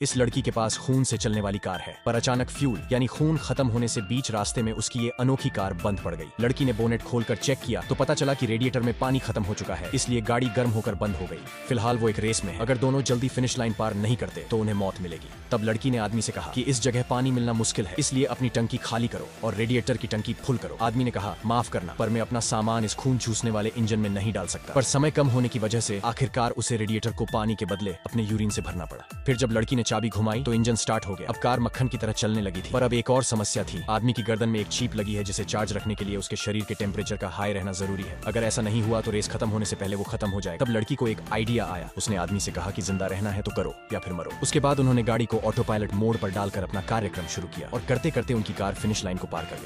इस लड़की के पास खून से चलने वाली कार है, पर अचानक फ्यूल, यानी खून खत्म होने से बीच रास्ते में उसकी ये अनोखी कार बंद पड़ गई। लड़की ने बोनेट खोलकर चेक किया तो पता चला कि रेडिएटर में पानी खत्म हो चुका है, इसलिए गाड़ी गर्म होकर बंद हो गई। फ़िलहाल वो एक रेस में अगर दोनों जल्दी फिनिश लाइन पार नहीं करते तो उन्हें मौत मिलेगी। तब लड़की ने आदमी से कहा कि इस जगह पानी मिलना मुश्किल है, इसलिए अपनी टंकी खाली करो और रेडिएटर की टंकी फुल करो। आदमी ने कहा, माफ़ करना, पर मैं अपना सामान इस खून चूसने वाले इंजन में नहीं डाल सकता। पर समय कम होने की वजह से आखिरकार उसे रेडिएटर को पानी के बदले अपने यूरिन से भरना पड़ा। फिर जब लड़की ने चाबी घुमाई तो इंजन स्टार्ट हो गया। अब कार मक्खन की तरह चलने लगी थी। पर अब एक और समस्या थी। आदमी की गर्दन में एक चीप लगी है जिसे चार्ज रखने के लिए उसके शरीर के टेम्परेचर का हाई रहना ज़रूरी है। अगर ऐसा नहीं हुआ तो रेस खत्म होने से पहले वो खत्म हो जाए तब लड़की को एक आइडिया आया। उसने आदमी से कहा कि ज़िंदा रहना है तो करो या फिर मरो। उसके बाद उन्होंने गाड़ी को ऑटो पायलट मोड पर डालकर अपना कार्यक्रम शुरू किया और करते करते उनकी कार फिनिश लाइन को पार कर गई